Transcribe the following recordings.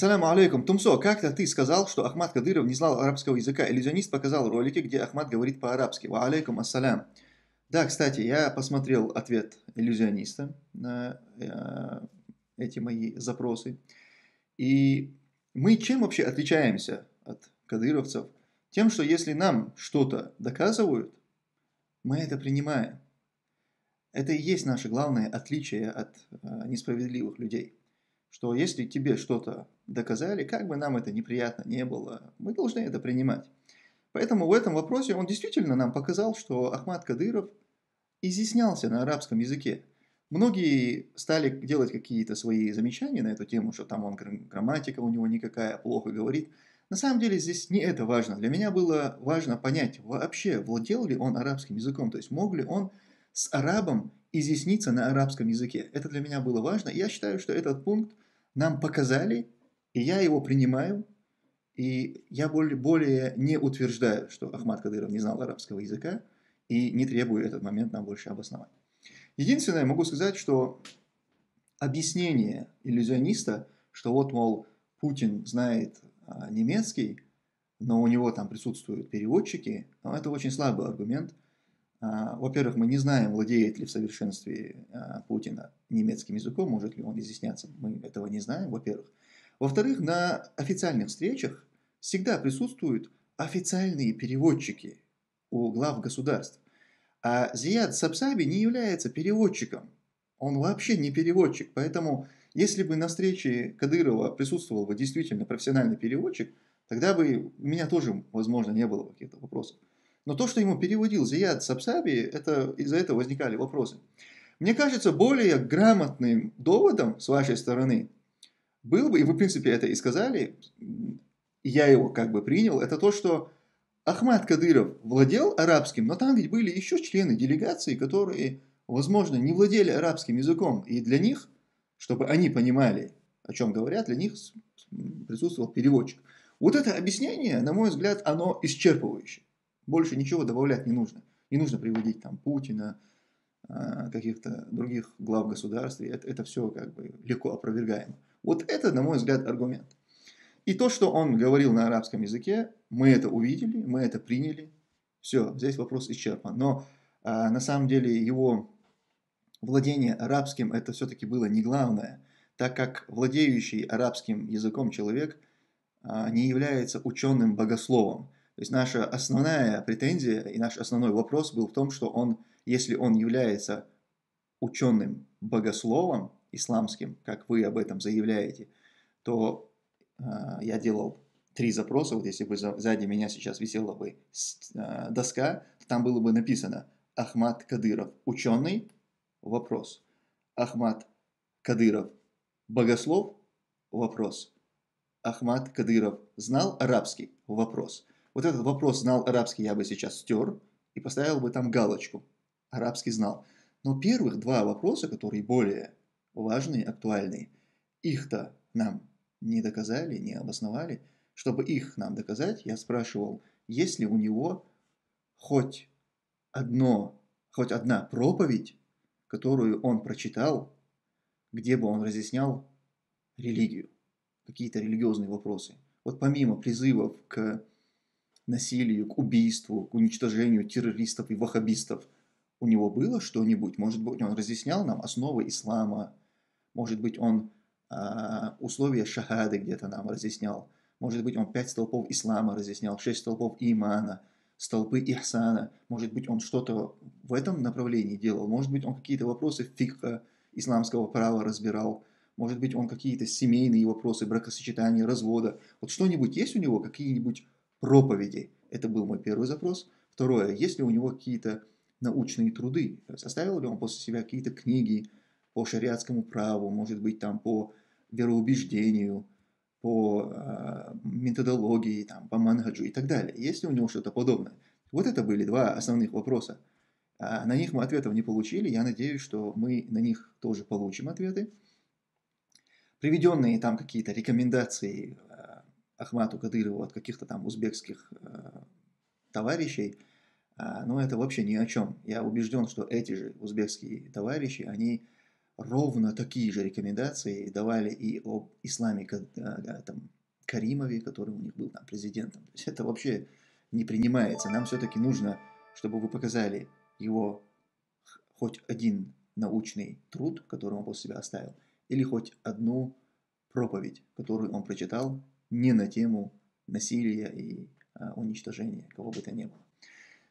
Ассаляму алейкум. Тумсо, как-то ты сказал, что Ахмад Кадыров не знал арабского языка. Иллюзионист показал ролики, где Ахмад говорит по-арабски. Ва алейкум ассалям. Да, кстати, я посмотрел ответ иллюзиониста на э, эти мои запросы. И мы чем вообще отличаемся от кадыровцев? Тем, что если нам что-то доказывают, мы это принимаем. Это и есть наше главное отличие от э, несправедливых людей. Что если тебе что-то доказали, как бы нам это неприятно не было, мы должны это принимать. Поэтому в этом вопросе он действительно нам показал, что Ахмад Кадыров изъяснялся на арабском языке. Многие стали делать какие-то свои замечания на эту тему, что там он грамматика у него никакая, плохо говорит. На самом деле здесь не это важно. Для меня было важно понять, вообще владел ли он арабским языком, то есть мог ли он с арабом изъясниться на арабском языке. Это для меня было важно. Я считаю, что этот пункт нам показали, и я его принимаю. И я более, более не утверждаю, что Ахмад Кадыров не знал арабского языка, и не требую этот момент нам больше обосновать. Единственное, могу сказать, что объяснение иллюзиониста, что вот, мол, Путин знает а, немецкий, но у него там присутствуют переводчики, это очень слабый аргумент – во-первых, мы не знаем, владеет ли в совершенстве а, Путина немецким языком, может ли он изъясняться, мы этого не знаем, во-первых. Во-вторых, на официальных встречах всегда присутствуют официальные переводчики у глав государств. А Зияд Сабсаби не является переводчиком. Он вообще не переводчик. Поэтому, если бы на встрече Кадырова присутствовал бы действительно профессиональный переводчик, тогда бы у меня тоже, возможно, не было каких-то вопросов. Но то, что ему переводил Зияд Сабсаби, это, из-за этого возникали вопросы. Мне кажется, более грамотным доводом с вашей стороны был бы, и вы, в принципе, это и сказали, я его как бы принял, это то, что Ахмад Кадыров владел арабским, но там ведь были еще члены делегации, которые, возможно, не владели арабским языком. И для них, чтобы они понимали, о чем говорят, для них присутствовал переводчик. Вот это объяснение, на мой взгляд, оно исчерпывающее. Больше ничего добавлять не нужно. Не нужно приводить там Путина, а, каких-то других глав государств. Это, это все как бы легко опровергаемо. Вот это, на мой взгляд, аргумент. И то, что он говорил на арабском языке, мы это увидели, мы это приняли. Все, здесь вопрос исчерпан. Но а, на самом деле его владение арабским это все-таки было не главное, так как владеющий арабским языком человек а, не является ученым богословом. То есть наша основная претензия и наш основной вопрос был в том, что он, если он является ученым богословом исламским, как вы об этом заявляете, то э, я делал три запроса, вот если бы сзади меня сейчас висела бы э, доска, то там было бы написано Ахмад Кадыров, ученый, вопрос. Ахмад Кадыров, богослов, вопрос. Ахмад Кадыров знал арабский, вопрос. Вот этот вопрос знал арабский я бы сейчас стер и поставил бы там галочку. Арабский знал. Но первых два вопроса, которые более важные, актуальные, их-то нам не доказали, не обосновали. Чтобы их нам доказать, я спрашивал, есть ли у него хоть одно, хоть одна проповедь, которую он прочитал, где бы он разъяснял религию, какие-то религиозные вопросы. Вот помимо призывов к насилию, к убийству, к уничтожению террористов и ваххабистов. У него было что-нибудь? Может быть, он разъяснял нам основы ислама? Может быть, он э, условия шахады где-то нам разъяснял? Может быть, он пять столпов ислама разъяснял, шесть столпов имана, столпы ихсана? Может быть, он что-то в этом направлении делал? Может быть, он какие-то вопросы фикха исламского права разбирал? Может быть, он какие-то семейные вопросы, бракосочетания, развода? Вот что-нибудь есть у него, какие-нибудь проповеди. Это был мой первый запрос. Второе, есть ли у него какие-то научные труды? Составил ли он после себя какие-то книги по шариатскому праву, может быть, там по вероубеждению, по э, методологии, там, по мангаджу и так далее. Есть ли у него что-то подобное? Вот это были два основных вопроса. А на них мы ответов не получили. Я надеюсь, что мы на них тоже получим ответы. Приведенные там какие-то рекомендации Ахмату Кадырову от каких-то там узбекских э, товарищей, э, но это вообще ни о чем. Я убежден, что эти же узбекские товарищи, они ровно такие же рекомендации давали и об исламе там, Каримове, который у них был там президентом. То есть это вообще не принимается. Нам все-таки нужно, чтобы вы показали его хоть один научный труд, который он после себя оставил, или хоть одну проповедь, которую он прочитал не на тему насилия и а, уничтожения кого бы то ни было.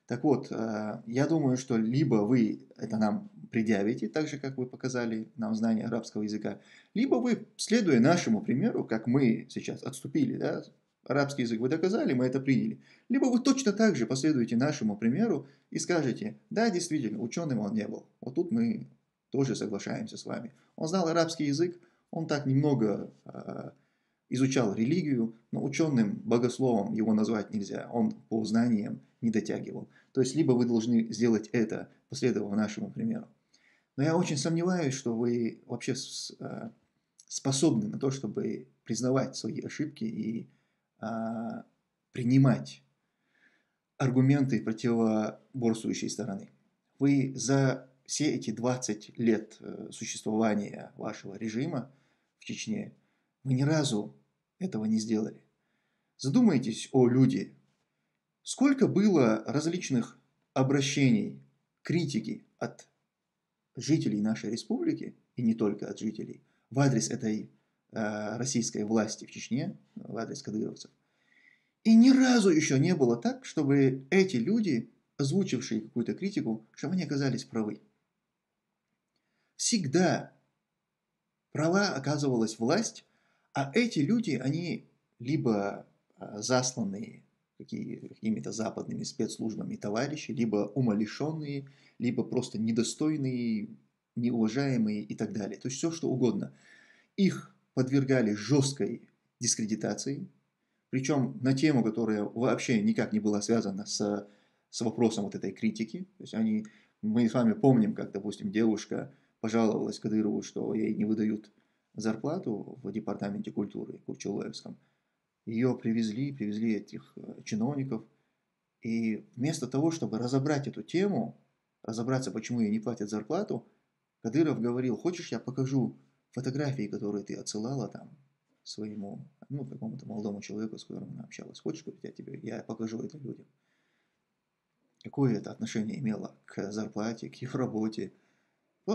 Так вот, а, я думаю, что либо вы это нам предъявите, так же, как вы показали нам знание арабского языка, либо вы, следуя нашему примеру, как мы сейчас отступили, да, арабский язык вы доказали, мы это приняли, либо вы точно так же последуете нашему примеру и скажете, да, действительно, ученым он не был. Вот тут мы тоже соглашаемся с вами. Он знал арабский язык, он так немного э, изучал религию, но ученым, богословом его назвать нельзя, он по знаниям не дотягивал. То есть, либо вы должны сделать это, последовав нашему примеру. Но я очень сомневаюсь, что вы вообще э, способны на то, чтобы признавать свои ошибки и а, принимать аргументы противоборствующей стороны. Вы за все эти 20 лет э, существования вашего режима в Чечне, вы ни разу этого не сделали. Задумайтесь о люди. Сколько было различных обращений, критики от жителей нашей республики, и не только от жителей, в адрес этой э, российской власти в Чечне, в адрес кадыровцев. И ни разу еще не было так, чтобы эти люди, озвучившие какую-то критику, чтобы они оказались правы. Всегда права оказывалась власть, а эти люди, они либо э, засланные какими-то западными спецслужбами товарищи, либо умалишенные, либо просто недостойные, неуважаемые и так далее. То есть все, что угодно. Их подвергали жесткой дискредитации, причем на тему, которая вообще никак не была связана с, с вопросом вот этой критики. То есть они, мы с вами помним, как, допустим, девушка пожаловалась Кадырову, что ей не выдают зарплату в департаменте культуры Курчулаевском. Ее привезли, привезли этих э, чиновников. И вместо того, чтобы разобрать эту тему, разобраться, почему ей не платят зарплату, Кадыров говорил, хочешь, я покажу фотографии, которые ты отсылала там своему, ну, какому-то молодому человеку, с которым она общалась. Хочешь, говорит, я тебе, я покажу это людям. Какое это отношение имело к зарплате, к ее работе?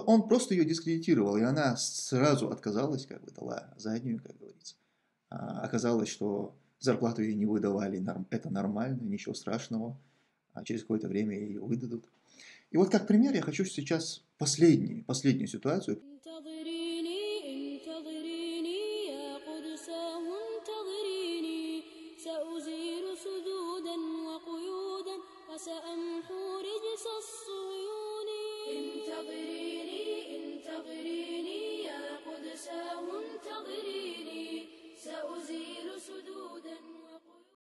Он просто ее дискредитировал, и она сразу отказалась, как бы дала заднюю, как говорится. А оказалось, что зарплату ей не выдавали, это нормально, ничего страшного, а через какое-то время ее выдадут. И вот как пример я хочу сейчас последнюю, последнюю ситуацию.